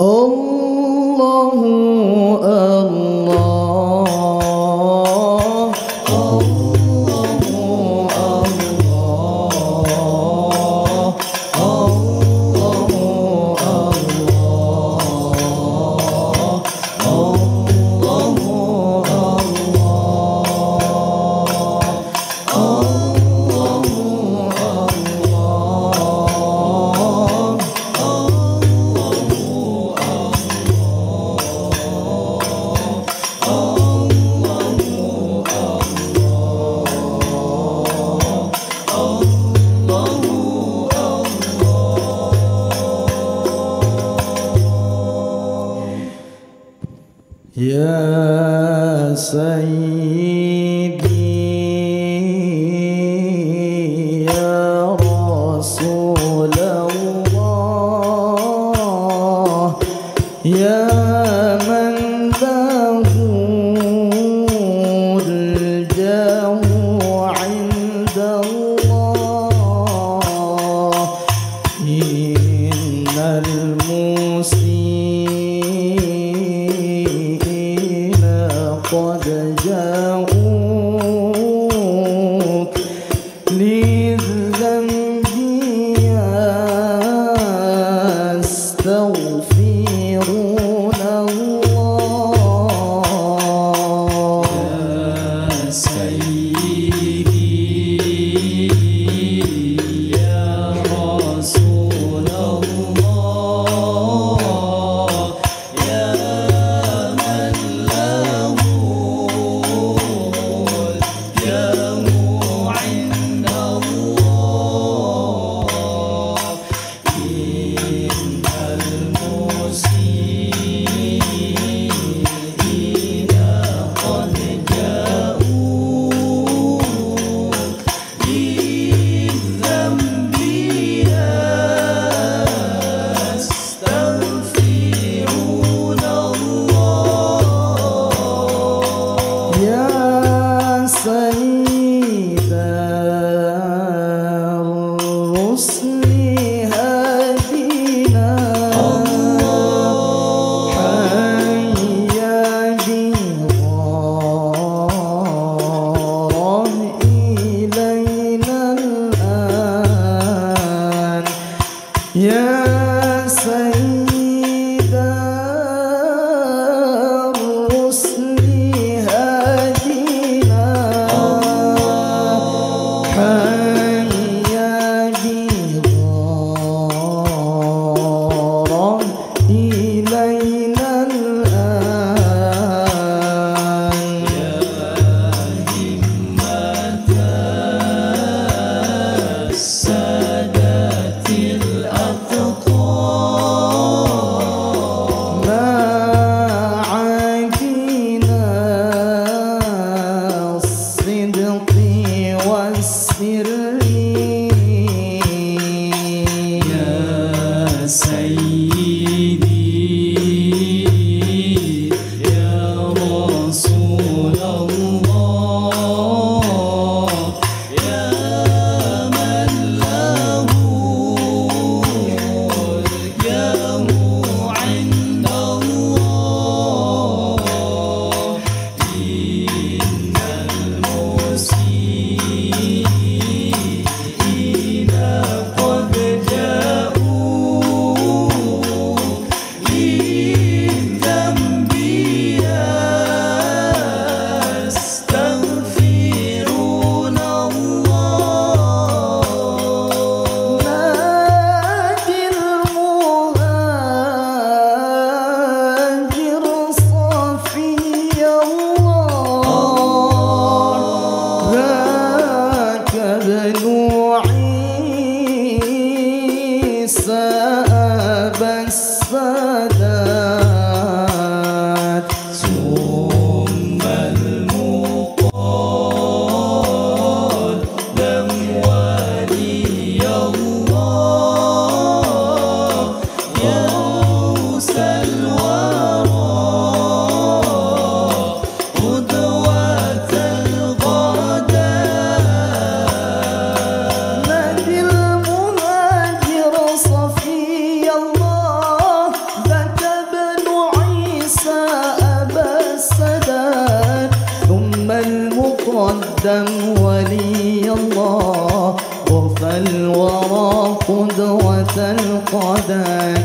الله يا سيدي يا رسول الله يا من له الجوع قد جاءوك للذنب يستغفرون. المقدم ولي الله غرف الورى قدوة القادات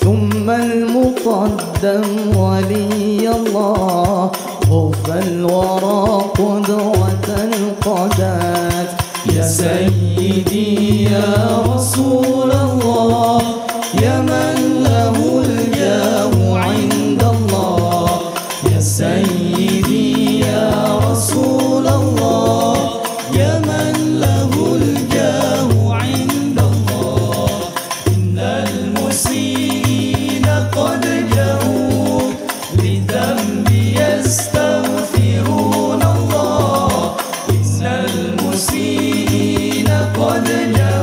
ثم المقدم ولي الله غرف الورى قدوة القادات يا سيدي يا رسول الله المخلصين قد جاءوا لذنب يستغفرون الله. إن المسيئين قد جاءوا